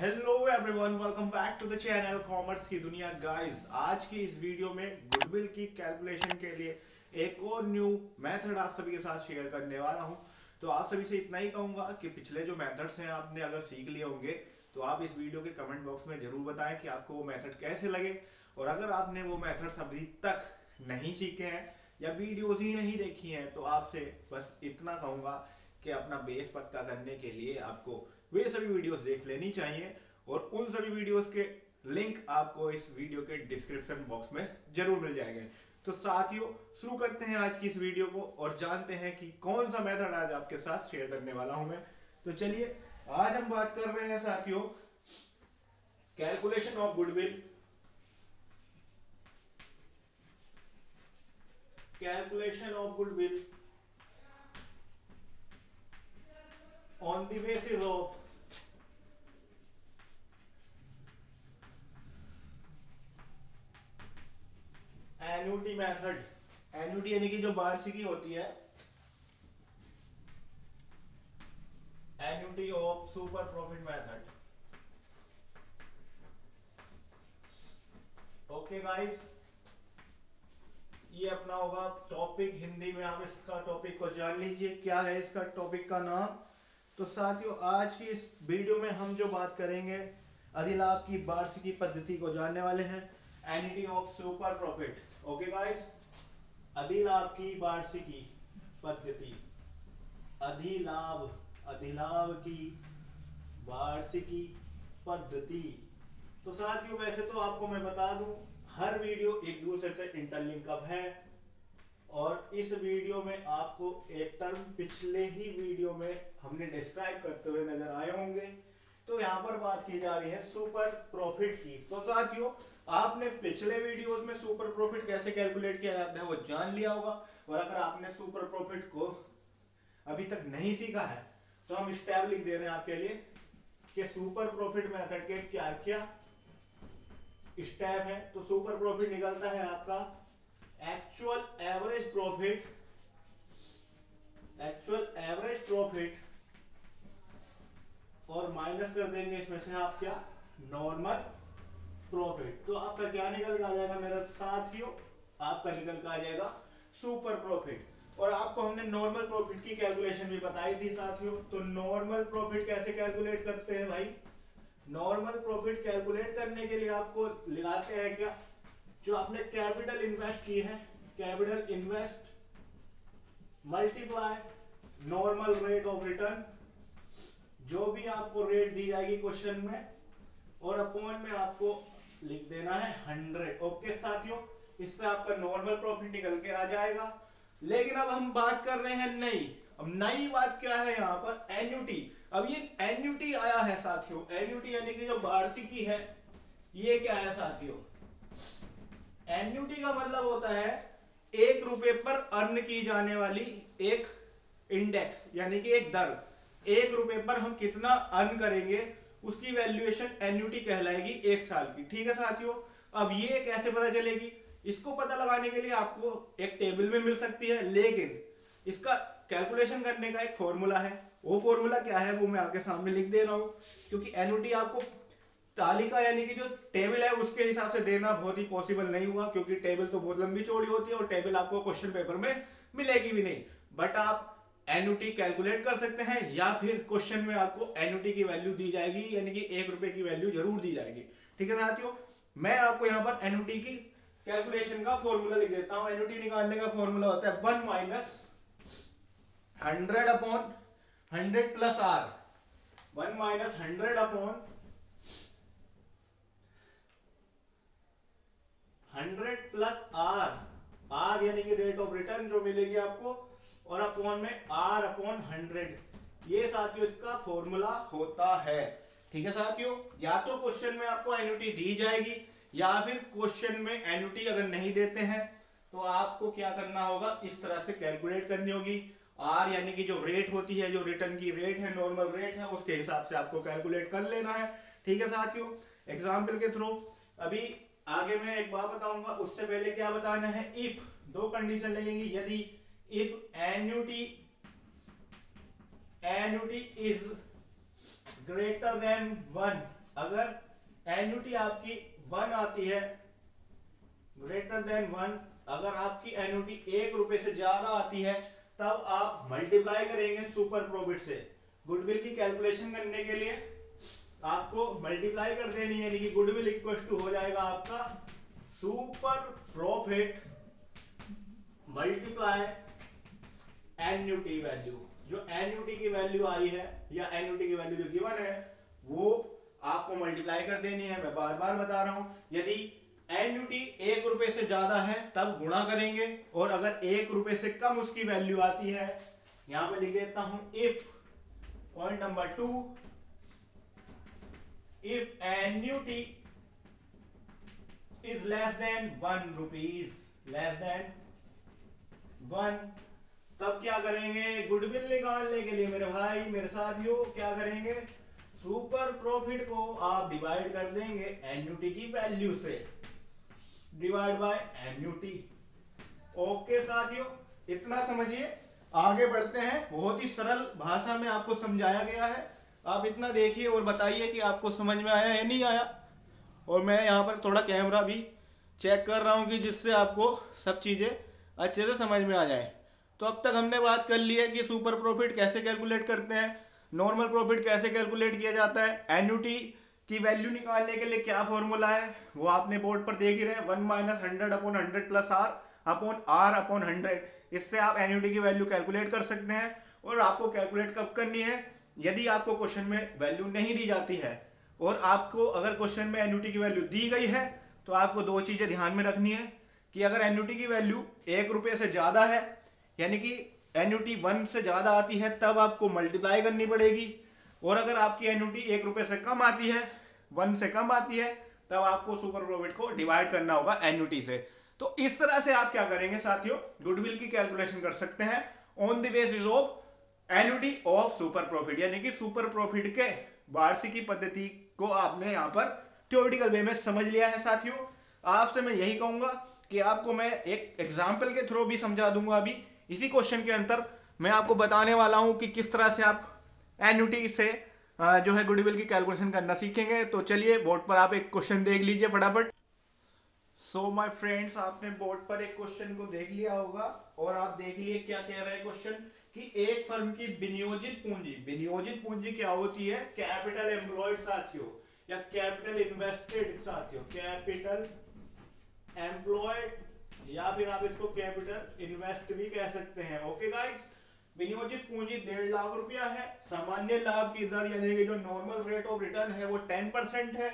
Hello everyone welcome back to the channel commerce की दुनिया। Guys आज की इस वीडियो में गुडविल की कैलकुलेशन के लिए एक और न्यू मेथड आप सभी के साथ शेयर करने वाला हूँ। तो आप सभी से इतना ही कहूँगा कि पिछले जो मेथड्स हैं आपने अगर सीख लिए होंगे तो आप इस वीडियो के कमेंट बॉक्स में ज़रूर बताएँ कि आपको वो मेथड कैसे लगे। और अगर आपने वो मेथड्स अभी तक नहीं सीखे हैं या वीडियोज़ ही नहीं देखी हैं तो आपसे बस इतना कहूँगा कि अपना बेस पक्का करने के लिए आपको वे सभी वीडियोस देख लेनी चाहिए और उन सभी वीडियोस के लिंक आपको इस वीडियो के डिस्क्रिप्शन बॉक्स में ज़रूर मिल जाएँगे। तो साथियों, शुरू करते हैं आज की इस वीडियो को और जानते हैं कि कौन सा मेथड आज आपके साथ शेयर करने वाला हूँ मैं। तो चलिए, आज हम बात कर रहे हैं साथियों calculation of goodwill calculation of goodwill on the basis of annuity method annuity यानी कि जो वार्षिकी होती है annuity of super profit method okay guys ये अपना होगा टॉपिक हिंदी में। आप इसका टॉपिक को जान लीजिए। क्या है इसका टॉपिक का नाम? तो साथियों, आज की इस वीडियो में हम जो बात करेंगे अधिलाभ की वार्षिकी पद्धति को जानने वाले हैं annuity of super profit okay guys अधिलाभ की वार्षिकी पद्धति। अधिलाभ अधिलाभ की वार्षिकी पद्धति। तो साथियों, वैसे तो आपको मैं बता दूँ, हर वीडियो एक दूसरे से इंटरलिंक अप है। और इस वीडियो में आपको एक टर्म पिछले ही वीडियो में हमने डिस्क्राइब करते हुए नज़र आए होंगे। तो यहाँ पर बात की जा रही है सुपर प्रॉफिट की। तो साथियों, आपने पिछले वीडियोस में सुपर प्रॉफिट कैसे कैलकुलेट किया जाता है वो जान लिया होगा। और अगर आपने सुपर प्रॉफिट को अभी तक नहीं सीखा है तो हम स्टेप लिख दे रहे हैं आपके लिए कि सुपर प्रॉफिट मेथड के क्या क्या स्टेप है। तो सुपर प्रॉफिट निकलता है आपका actual average profit actual average profit और माइनस कर देंगे, इसमें से आप क्या? नॉर्मल प्रॉफिट तो आपका क्या निकल कर आ जाएगा मेरा साथियों आपका निकल कर आ जाएगा सुपर प्रॉफिट और आपको हमने नॉर्मल प्रॉफिट की कैलकुलेशन भी बताई थी साथियों तो नॉर्मल प्रॉफिट कैसे कैलकुलेट करते हैं भाई? नॉर्मल प्रॉफिट कैलकुलेट करने के लिए आपको लगाते हैं क्या? जो आपने कैपिटल इन्वेस्ट की है capital invest multiply normal rate of return जो भी आपको रेट दी जाएगी क्वेश्चन में, और अपॉन में आपको लिख देना है हंड्रेड ओके साथियों, इससे आपका नॉर्मल प्रॉफिट निकल के आ जाएगा। लेकिन अब हम बात कर रहे हैं नई। अब नई बात क्या है यहाँ पर? एन्यूटी अब ये एन्यूटी आया है, साथियों. एन्यूटी यानी कि जो वार्षिकी है, ये क्या है, साथियों? एन्यूटी का मतलब होता है एक रुपए पर अर्न की जाने वाली एक इंडेक्स यानी कि एक दर। एक रुपए पर हम कितना अर्न करेंगे, उसकी वैल्यूएशन एन्यूटी कहलाएगी एक साल की। ठीक है साथियों? अब ये कैसे पता चलेगी? इसको पता लगाने के लिए आपको एक टेबल में मिल सकती है, लेकिन इसका कैलकुलेशन करने का एक फॉर्मूला है। वो फॉर्मूला क्या है, वो मैं आपके सामने लिख दे रहा हूँ, क्योंकि एन्यूटी आपको तालिका यानी कि जो टेबल है, उसके हिसाब से देना बहुत ही पॉसिबल नहीं हुआ, क्योंकि टेबल तो बहुत लंबी चौड़ी होती है और टेबल आपको क्वेश्चन पेपर में मिलेगी भी नहीं। बट आप एनुटी कैलकुलेट कर सकते हैं, या फिर क्वेश्चन में आपको एनुटी की वैल्यू दी जाएगी, यानी कि एक रुपए की वैल्यू ज़रूर दी जाएगी। ठीक है साथियों? मैं आपको यहाँ पर एनुटी की कैलकुलेशन का फॉर्मूला लिख देता हूँ। एनुटी निकालने का फॉर्मूला होता है one minus hundred upon hundred plus R one minus hundred upon hundred plus R R यानी कि रेट ऑफ़ रिटर्न जो मिलेगी आपको, और अपॉन में आर अपॉन हंड्रेड। ये साथियों, इसका फॉर्मूला होता है। ठीक है साथियों? या तो क्वेश्चन में आपको एन्यूटी दी जाएगी, या फिर क्वेश्चन में एन्यूटी अगर नहीं देते हैं तो आपको क्या करना होगा? इस तरह से कैलकुलेट करनी होगी। आर यानी कि जो रेट होती है, जो रिटर्न की रेट है नॉर्मल रेट है, उसके हिसाब से आपको कैलकुलेट कर लेना है। ठीक है साथियों? एग्ज़ाम्पल के थ्रू अभी आगे मैं एक बात बताऊँगा, उससे पहले क्या बताना है? इफ़ दो कंडीशन लगेंगी यदि if annuity annuity is greater than one अगर एन्यूटी आपकी वन आती है ग्रेटर देन वन अगर आपकी एन्यूटी एक रुपए से ज़्यादा आती है, तब आप मल्टीप्लाई करेंगे सुपर प्रॉफिट से। गुडविल की कैलकुलेशन करने के लिए आपको मल्टीप्लाई कर देनी है गुडविल इक्वल टू हो जाएगा आपका super profit multiply annuity value जो एनयूटी की वैल्यू आई है, या एनयूटी की वैल्यू जो गिवन है, वो आपको मल्टीप्लाई कर देनी है। मैं बार बार बता रहा हूँ, यदि एनयूटी एक रुपए से ज़्यादा है, तब गुणा करेंगे, और अगर एक रुपए से कम उसकी वैल्यू आती है, यहाँ पे लिख देता हूँ if point number two if annuity is less than one rupees less than one तब क्या करेंगे? गुडविल निकालने के लिए मेरे भाई, मेरे साथियों, क्या करेंगे? सुपर प्रॉफिट को आप डिवाइड कर देंगे एन्यूटी की वैल्यू से। डिवाइड बाय एन्यूटी ओके साथियों, इतना समझिए। आगे बढ़ते हैं। बहुत ही सरल भाषा में आपको समझाया गया है। आप इतना देखिए और बताइए कि आपको समझ में आया या नहीं आया। और मैं यहाँ पर थोड़ा कैमरा भी चेक कर रहा हूँ कि जिससे आपको सब चीज़ें अच्छे से समझ में आ जाए। तो अब तक हमने बात कर ली है कि सुपर प्रॉफिट कैसे कैलकुलेट करते हैं नॉर्मल प्रॉफिट कैसे कैलकुलेट किया जाता है एन्यूटी की वैल्यू निकालने के लिए क्या फॉर्मूला है, वो आपने बोर्ड पर देख ही रहे one minus hundred upon hundred plus R upon R upon hundred इससे आप एन्यूटी की वैल्यू कैलकुलेट कर सकते हैं और आपको कैलकुलेट कब करनी है यदि आपको क्वेश्चन में वैल्यू नहीं दी जाती है, और आपको अगर क्वेश्चन में एन्यूटी की वैल्यू दी गई है तो आपको दो चीज़ें ध्यान में रखनी है कि अगर एन्यूटी की वैल्यू एक रुपये से ज़्यादा है, यानी कि एन्यूटी वन से ज़्यादा आती है, तब आपको मल्टीप्लाई करनी पड़ेगी। और अगर आपकी एन्यूटी एक रुपये से कम आती है वन से कम आती है, तब आपको सुपर प्रॉफिट को डिवाइड करना होगा एन्यूटी से। तो इस तरह से आप क्या करेंगे साथियों? गुडविल की कैलकुलेशन कर सकते हैं। On the basis of annuity of super profit यानी कि सुपर प्रॉफिट के वार्षिकी पद्धति को आपने यहाँ पर थ्योरिटिकल वे में समझ लिया है साथियों। आपसे मैं यही कहूँगा कि आपको मैं एक एग्ज़ाम्पल के थ्रू भी समझा दूँगा अभी। इसी क्वेश्चन के अंतर मैं आपको बताने वाला हूँ कि किस तरह से आप एन्यूटी से जो है गुडविल की कैलकुलेशन करना सीखेंगे। तो चलिए बोर्ड पर आप एक क्वेश्चन देख लीजिए फटाफट। सो माय फ्रेंड्स आपने बोर्ड पर एक क्वेश्चन को देख लिया होगा और आप देख लिए क्या कह रहा है क्वेश्चन कि एक फर्म की विनियोजित पूंजी विनियोजित पूंजी क्या होती है? कैपिटल एम्प्लॉयड साथियों या कैपिटल इन्वेस्टेड साथियों, कैपिटल एम्प्लॉयड या फिर आप इसको कैपिटल इन्वेस्ट भी कह सकते हैं। ओके गाइस विनियोजित पूंजी डेढ़ लाख रुपया है। सामान्य लाभ की दर, यानी कि जो नॉर्मल रेट ऑफ़ रिटर्न है, वो टेन परसेंट है।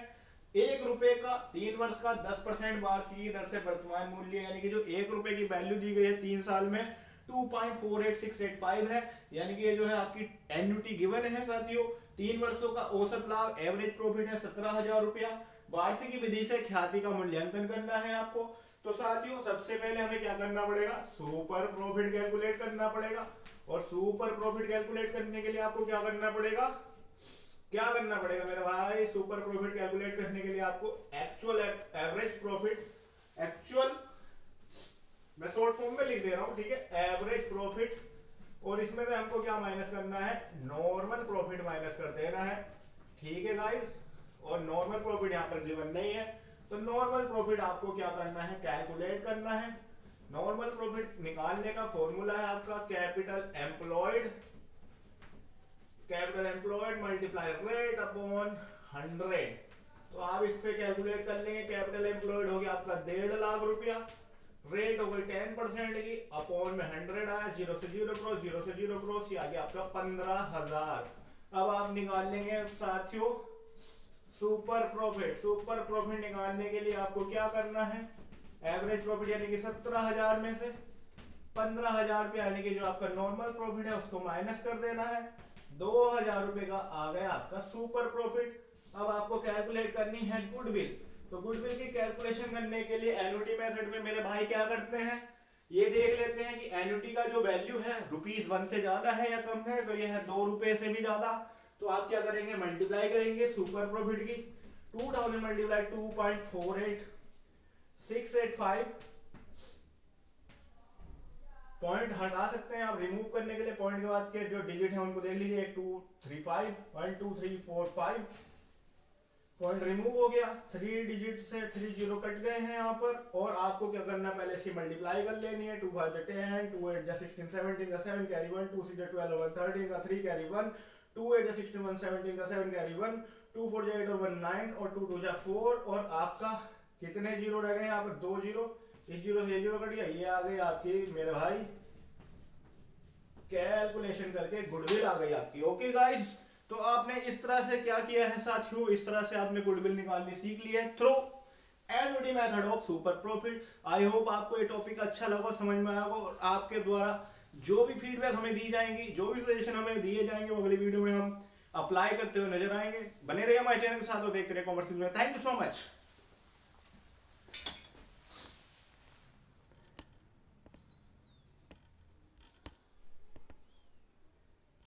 एक रुपए का तीन वर्ष का दस परसेंट वार्षिक दर से वर्तमान मूल्य, यानी कि जो एक रुपए की वैल्यू दी गई है तीन साल में 2.48685 है, यानी कि ये जो है आपकी एन्यूटी गिवन है साथियों। तीन वर्षों का औसत लाभ एवरेज प्रॉफिट है सत्रह हज़ार रुपया। वार्षिक विधि से ख्याति का मूल्यांकन करना है आपको। तो साथियों, सबसे पहले हमें क्या करना पड़ेगा? सुपर प्रॉफिट कैलकुलेट करना पड़ेगा। और सुपर प्रॉफिट कैलकुलेट करने के लिए आपको क्या करना पड़ेगा? क्या करना पड़ेगा मेरे भाई? सुपर प्रॉफिट कैलकुलेट करने के लिए आपको एक्चुअल एवरेज प्रॉफिट एक्चुअल मैं शॉर्ट फॉर्म में लिख दे रहा हूँ, ठीक है? एवरेज प्रॉफिट और इसमें से हमको क्या माइनस करना है? नॉर्मल प्रॉफिट माइनस कर देना है। ठीक है गाइस और नॉर्मल प्रॉफिट यहाँ पर गिवन नहीं है। तो नॉर्मल प्रॉफिट आपको क्या करना है? कैलकुलेट करना है। नॉर्मल प्रॉफिट निकालने का फॉर्मूला है आपका capital employed capital employed multiply rate upon hundred तो आप इससे कैलकुलेट कर लेंगे। कैपिटल एम्प्लॉयड हो गया आपका डेढ़ लाख रुपया। रेट हो गई टेन परसेंट की अपॉन में हंड्रेड आया ज़ीरो से ज़ीरो क्रॉस ज़ीरो से ज़ीरो क्रॉस आ गया आपका पंद्रह हज़ार। अब आप निकाल लेंगे साथियों सुपर प्रॉफिट सुपर प्रॉफिट निकालने के लिए आपको क्या करना है? एवरेज प्रॉफिट यानी कि सत्रह हज़ार में से पंद्रह हज़ार रुपए यानी कि जो आपका नॉर्मल प्रॉफिट है, उसको माइनस कर देना है। दो हज़ार रुपए का आ गया आपका सुपर प्रॉफिट अब आपको कैलकुलेट करनी है गुडविल तो गुडविल की कैलकुलेशन करने के लिए एनुटी मेथड में मेरे भाई क्या करते हैं? ये देख लेते हैं कि एनुटी का जो वैल्यू है रुपीज़ वन से ज़्यादा है या कम है तो ये है दो रुपए से भी ज़्यादा। तो आप क्या करेंगे? मल्टीप्लाई करेंगे सुपर प्रॉफिट की। Two thousand multiply two point four eight six eight five point हटा सकते हैं आप। रिमूव करने के लिए पॉइंट के बाद के जो डिजिट है, उनको देख लीजिए। Two three five one two three four five point remove हो गया थ्री डिजिट से थ्री ज़ीरो कट गए हैं यहाँ पर, और आपको क्या करना पहले से मल्टीप्लाई कर लेनी है two five ten two eight जा सिक्सटीन सेवनटीन का seven carry one two six twelve one thirteen का three carry one two eight जा सिक्सटीन वन सेवनटीन का seven carry one two four जा एट और वन नाइन और two two जा four और आपका कितने ज़ीरो रह गए यहाँ पर? दो ज़ीरो इस ज़ीरो से ज़ीरो कट गया, ये आ गई आपकी मेरे भाई। कैलकुलेशन करके गुडविल आ गई आपकी। ओके गाइज़ तो आपने इस तरह से क्या किया है साथियों? इस तरह से आपने गुडविल निकालनी सीख ली है through NOD method of super profit I hope आपको ये टॉपिक अच्छा लगा, समझ में आया और आपके द्वारा जो भी फीडबैक हमें दी जाएँगी, जो भी सजेशन हमें दिए जाएँगे, वो अगली वीडियो में हम अप्लाई करते हुए नज़र आएँगे। बने रहिए हमारे चैनल के साथ और देखते रहे commerce thank you so much